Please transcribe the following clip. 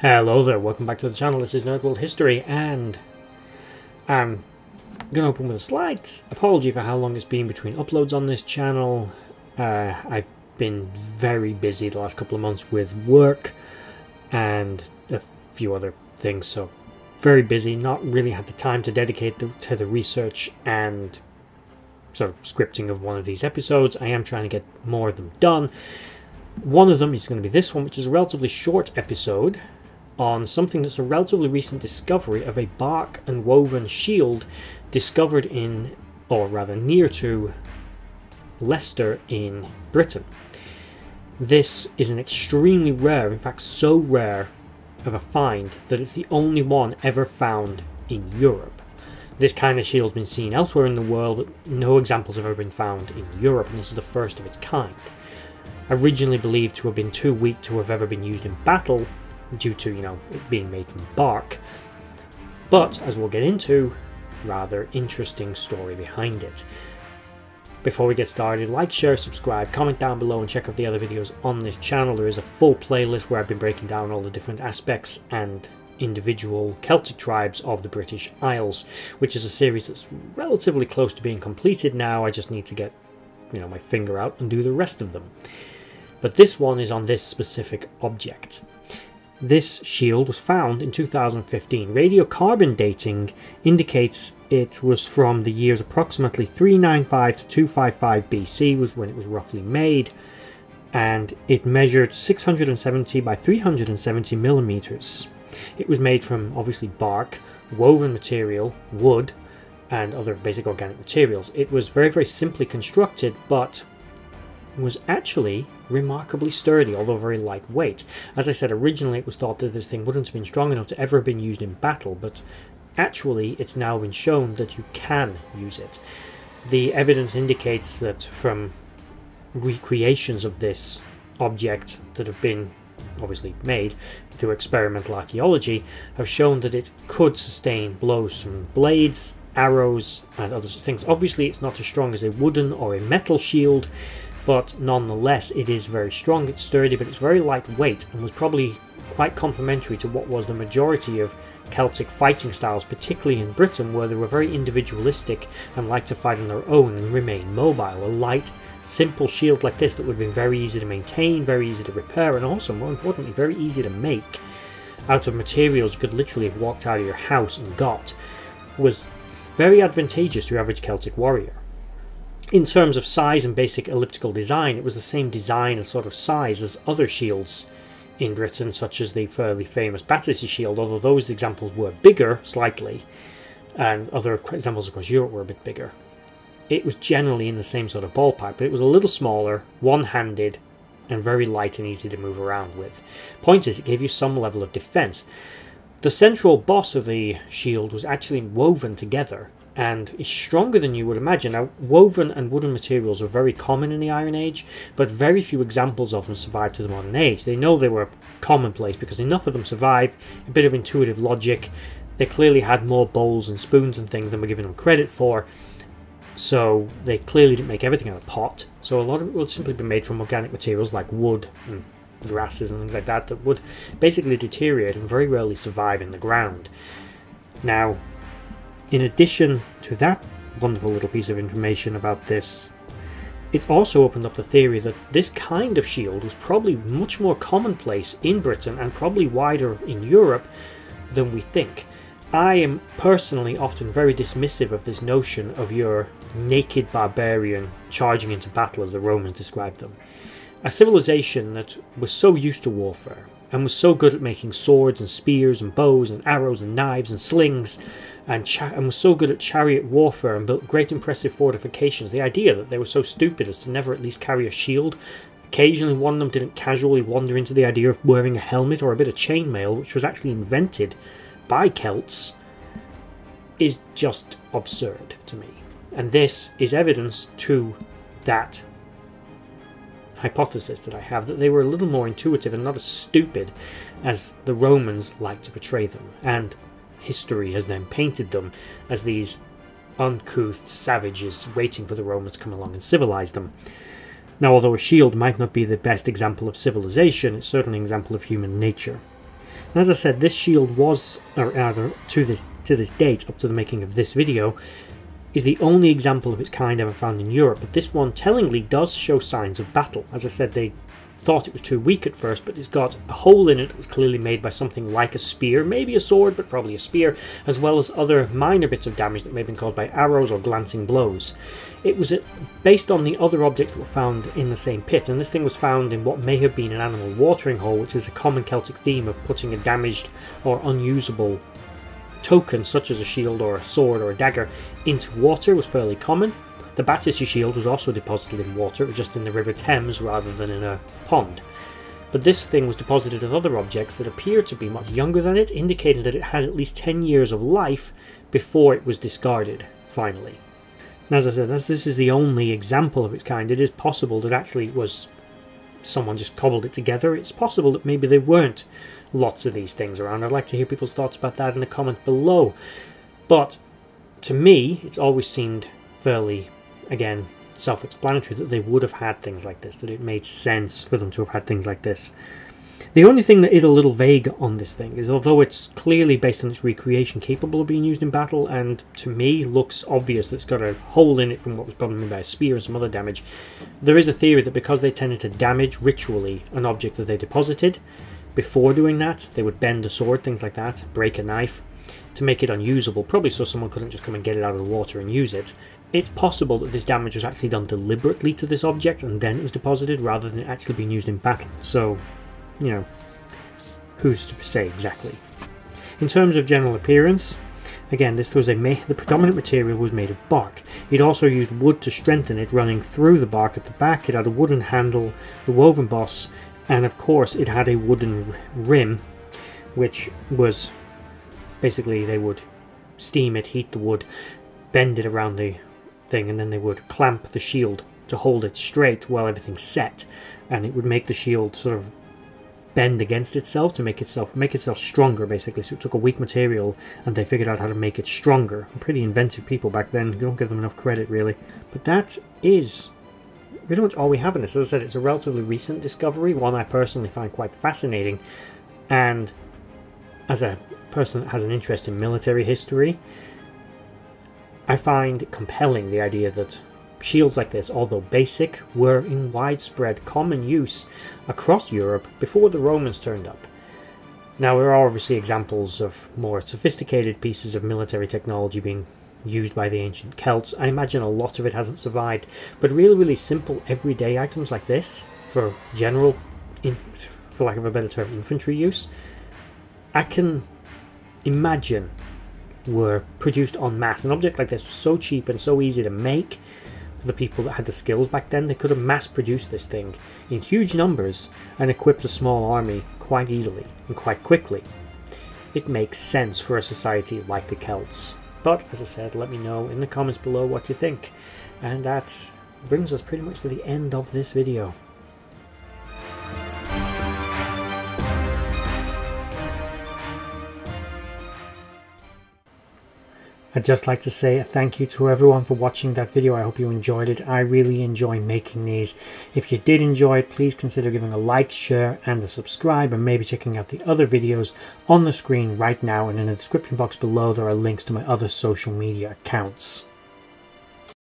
Hello there, welcome back to the channel. This is Nerd World History, and I'm going to open with a slight apology for how long it's been between uploads on this channel. Uh, I've been very busy the last couple of months with work and a few other things, so very busy, not really had the time to dedicate the, to the research and sort of scripting of one of these episodes. I am trying to get more of them done. One of them is going to be this one, which is a relatively short episode on something that's a relatively recent discovery of a bark and woven shield discovered in, or rather near to, Leicester in Britain. This is an extremely rare, in fact, so rare of a find that it's the only one ever found in Europe. This kind of shield has been seen elsewhere in the world, but no examples have ever been found in Europe, and this is the first of its kind. Originally believed to have been too weak to have ever been used in battle, due to, you know, it being made from bark. But, as we'll get into, rather interesting story behind it. Before we get started, like, share, subscribe, comment down below and check out the other videos on this channel. There is a full playlist where I've been breaking down all the different aspects and individual Celtic tribes of the British Isles, which is a series that's relatively close to being completed now. I just need to get, you know, my finger out and do the rest of them. But this one is on this specific object. This shield was found in 2015. Radiocarbon dating indicates it was from the years approximately 395 to 255 BC was when it was roughly made and it measured 670 by 370 millimeters. It was made from obviously bark, woven material, wood, and other basic organic materials. It was very, very simply constructed, but was actually remarkably sturdy, although very lightweight. As I said, originally it was thought that this thing wouldn't have been strong enough to ever have been used in battle, but actually it's now been shown that you can use it. The evidence indicates that from recreations of this object that have been obviously made through experimental archaeology have shown that it could sustain blows from blades, arrows, and other things. Obviously, it's not as strong as a wooden or a metal shield, but nonetheless it is very strong, it's sturdy, but it's very lightweight and was probably quite complementary to what was the majority of Celtic fighting styles, particularly in Britain, where they were very individualistic and liked to fight on their own and remain mobile. A light, simple shield like this that would have been very easy to maintain, very easy to repair, and also, more importantly, very easy to make out of materials you could literally have walked out of your house and got, was very advantageous to your average Celtic warrior in terms of size and basic elliptical design, it was the same design and sort of size as other shields in Britain, such as the fairly famous Battersea shield, although those examples were bigger slightly, and other examples across Europe were a bit bigger. It was generally in the same sort of ballpark, but it was a little smaller, one handed, and very light and easy to move around with. Point is, it gave you some level of defense. The central boss of the shield was actually woven together and is stronger than you would imagine. Now, woven and wooden materials were very common in the Iron Age, but very few examples of them survived to the modern age. They know they were commonplace because enough of them survive, a bit of intuitive logic. They clearly had more bowls and spoons and things than we're giving them credit for, so they clearly didn't make everything out of pot. So a lot of it would simply be made from organic materials like wood and grasses and things like that that would basically deteriorate and very rarely survive in the ground. Now, in addition to that wonderful little piece of information about this, it's also opened up the theory that this kind of shield was probably much more commonplace in Britain and probably wider in Europe than we think. I am personally often very dismissive of this notion of your naked barbarian charging into battle as the Romans described them. A civilization that was so used to warfare and was so good at making swords and spears and bows and arrows and knives and slings and, cha- and was so good at chariot warfare and built great impressive fortifications. The idea that they were so stupid as to never at least carry a shield. Occasionally, one of them didn't casually wander into the idea of wearing a helmet or a bit of chainmail, which was actually invented by Celts, is just absurd to me. And this is evidence to that hypothesis that I have that they were a little more intuitive and not as stupid as the Romans like to portray them. And history has then painted them as these uncouth savages waiting for the Romans to come along and civilize them. Now, although a shield might not be the best example of civilization, it's certainly an example of human nature. And as I said, this shield was, uh, or rather, to this to this date, up to the making of this video, is the only example of its kind ever found in Europe. But this one, tellingly, does show signs of battle. As I said, they thought it was too weak at first, but it's got a hole in it that was clearly made by something like a spear, maybe a sword, but probably a spear, as well as other minor bits of damage that may have been caused by arrows or glancing blows. It was uh, based on the other objects that were found in the same pit, and this thing was found in what may have been an animal watering hole, which is a common Celtic theme of putting a damaged or unusable token, such as a shield or a sword or a dagger, into water was fairly common. The Battersea shield was also deposited in water, just in the River Thames rather than in a pond. But this thing was deposited with other objects that appeared to be much younger than it, indicating that it had at least 10 years of life before it was discarded, finally. And as I said, as this is the only example of its kind, it is possible that actually it was someone just cobbled it together. It's possible that maybe there weren't lots of these things around. I'd like to hear people's thoughts about that in the comment below. But to me, it's always seemed fairly again, self explanatory that they would have had things like this, that it made sense for them to have had things like this. The only thing that is a little vague on this thing is although it's clearly based on its recreation capable of being used in battle and to me looks obvious that it's got a hole in it from what was probably by a spear and some other damage, there is a theory that because they tended to damage ritually an object that they deposited, before doing that they would bend a sword, things like that, break a knife, to make it unusable, probably so someone couldn't just come and get it out of the water and use it. It's possible that this damage was actually done deliberately to this object and then it was deposited rather than actually being used in battle. So, you know, who's to say exactly? In terms of general appearance, again, this was a the predominant material was made of bark. It also used wood to strengthen it, running through the bark at the back. It had a wooden handle, the woven boss, and of course, it had a wooden rim, which was basically they would steam it, heat the wood, bend it around the thing and then they would clamp the shield to hold it straight while everything's set and it would make the shield sort of bend against itself to make itself make itself stronger basically. So it took a weak material and they figured out how to make it stronger. Pretty inventive people back then. You don't give them enough credit really. But that is pretty much all we have in this. As i said it's a relatively recent discovery one i personally find quite fascinating. And as a person that has an interest in military history I find compelling the idea that shields like this, although basic, were in widespread common use across Europe before the Romans turned up. Now, there are obviously examples of more sophisticated pieces of military technology being used by the ancient Celts. I imagine a lot of it hasn't survived, but really, really simple everyday items like this for general, in, for lack of a better term, infantry use, I can imagine were produced en masse. An object like this was so cheap and so easy to make for the people that had the skills back then. They could have mass produced this thing in huge numbers and equipped a small army quite easily and quite quickly. It makes sense for a society like the Celts. But, as I said, let me know in the comments below what you think. And that brings us pretty much to the end of this video. I'd just like to say a thank you to everyone for watching that video. I hope you enjoyed it. I really enjoy making these. If you did enjoy it, please consider giving a like, share, and a subscribe, and maybe checking out the other videos on the screen right now. And in the description box below, there are links to my other social media accounts.